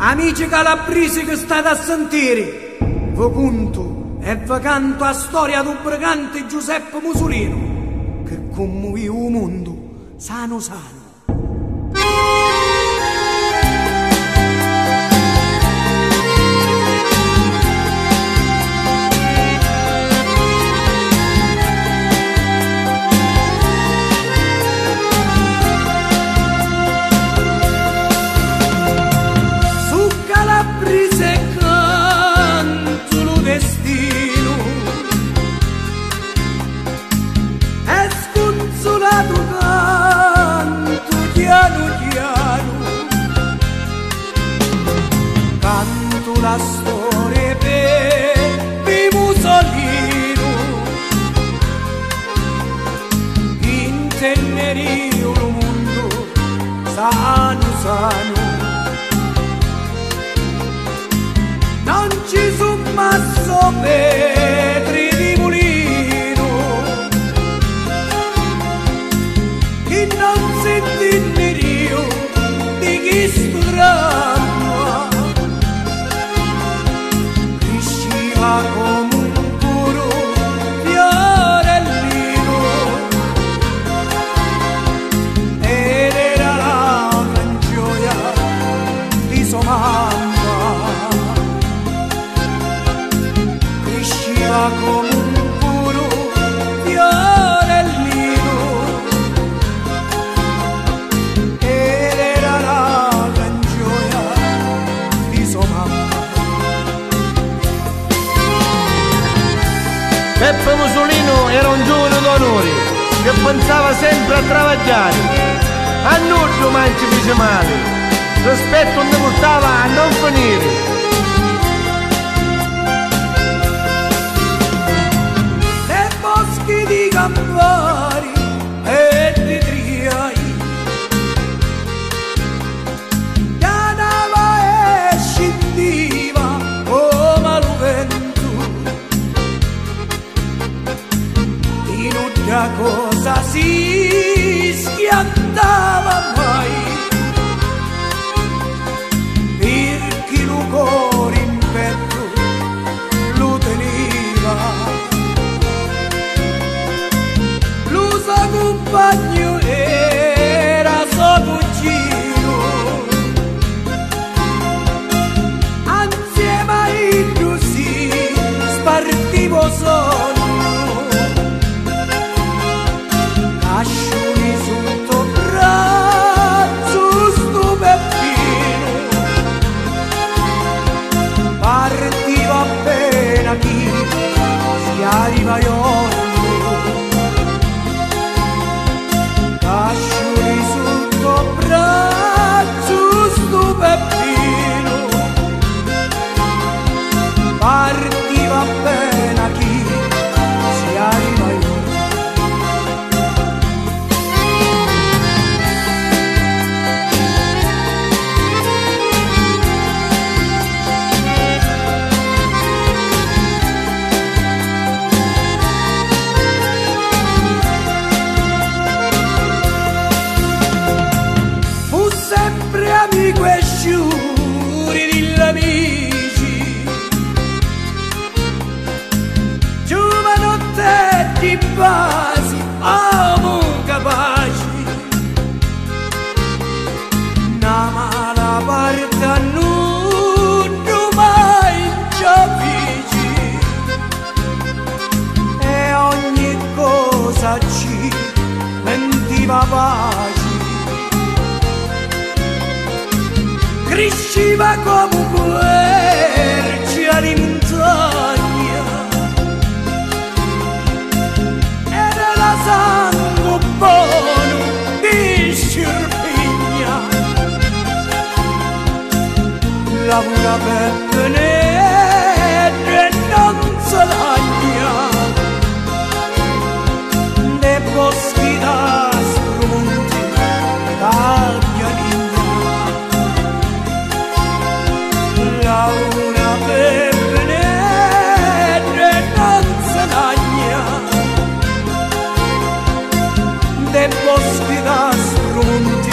Amici calabrisi che state a sentire, vi conto e vi canto la storia del brigante Giuseppe Musolino che commuovì il mondo sano sano. Per di Mussolino intenderio il mondo sano sano. Non ci sono masso petri come Peppe Musolino era un giovane d'onore che pensava sempre a travagliare. A noi domani ci fece male, rispetto ne portava a non finire. di Campari si schiantava mai. Perché lo cuore in petto lo teneva. Lo suo compagno era suo cugino insieme ai così spartivo sogno sempre amico cresceva come quercia di montagna era la sangue buono di sciorpigna lavora per en los vidas runti.